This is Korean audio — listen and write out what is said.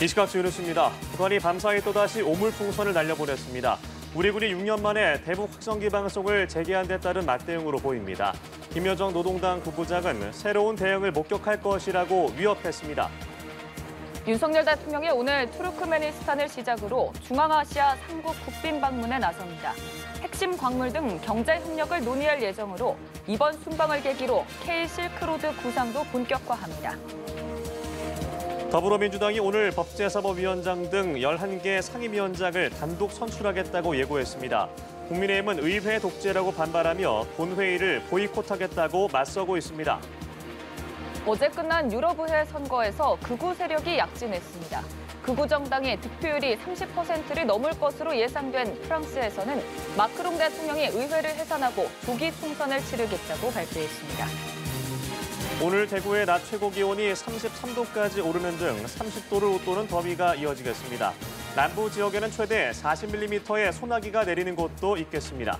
이 시각 주요 뉴스입니다. 북한이 밤사이 또다시 오물풍선을 날려보냈습니다. 우리 군이 6년 만에 대북 확성기 방송을 재개한 데 따른 맞대응으로 보입니다. 김여정 노동당 부부장은 새로운 대응을 목격할 것이라고 위협했습니다. 윤석열 대통령이 오늘 투르크메니스탄을 시작으로 중앙아시아 3국 국빈 방문에 나섭니다. 핵심 광물 등 경제 협력을 논의할 예정으로 이번 순방을 계기로 K 실크로드 구상도 본격화합니다. 더불어민주당이 오늘 법제사법위원장 등 11개 상임위원장을 단독 선출하겠다고 예고했습니다. 국민의힘은 의회 독재라고 반발하며 본회의를 보이콧하겠다고 맞서고 있습니다. 어제 끝난 유럽의회 선거에서 극우 세력이 약진했습니다. 극우 정당의 득표율이 30%를 넘을 것으로 예상된 프랑스에서는 마크롱 대통령이 의회를 해산하고 조기 총선을 치르겠다고 발표했습니다. 오늘 대구의 낮 최고 기온이 33도까지 오르는 등 30도를 웃도는 더위가 이어지겠습니다. 남부 지역에는 최대 40mm의 소나기가 내리는 곳도 있겠습니다.